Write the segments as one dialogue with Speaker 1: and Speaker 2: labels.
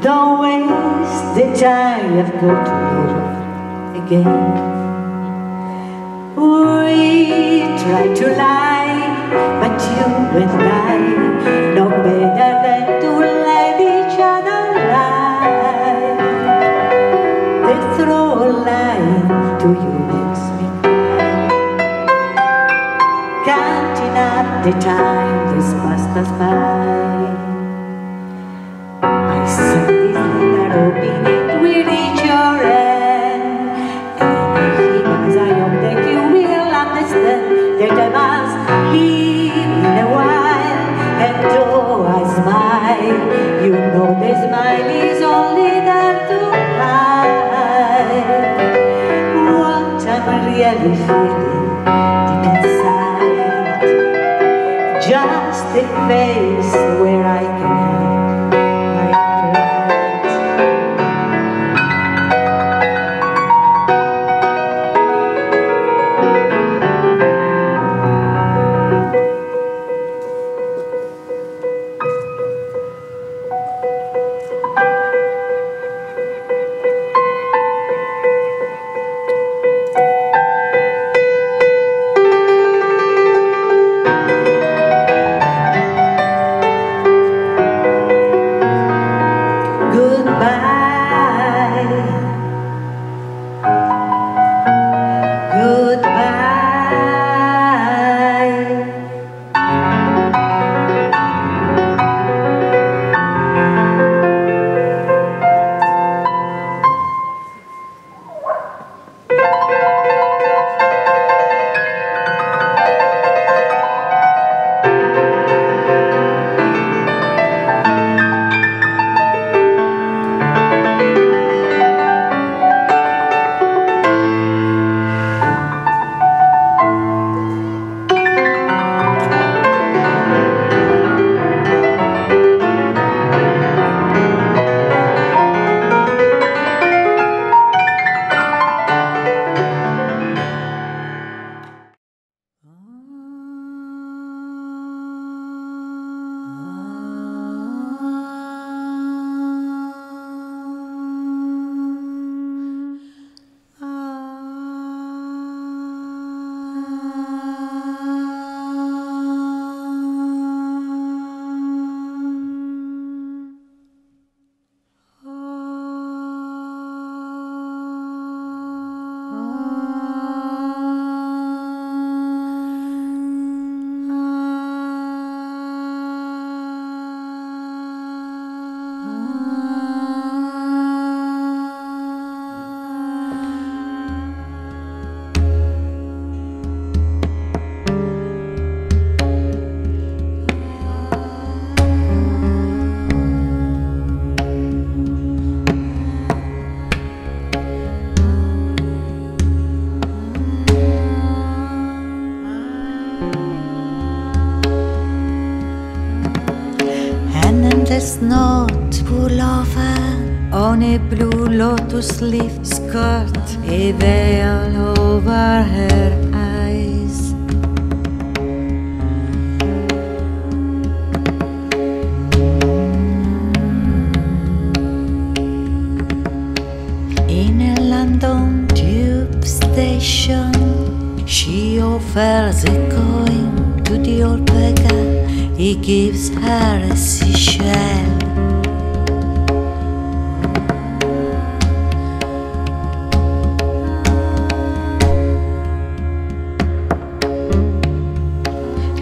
Speaker 1: Don't waste the time, I've got to love again. We try to lie, but you and I know better than to let each other lie. They throw a line to you makes me. Counting up the time this passed us by. Really feeling deep inside. Just a face where I
Speaker 2: Endless note full of on a blue lotus leaf skirt, a veil over her eyes. In a London tube station, she offers a coin to the old beggar. He gives her a seashell.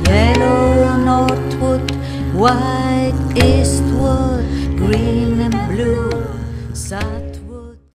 Speaker 2: Yellow northwood, white eastward, green and blue.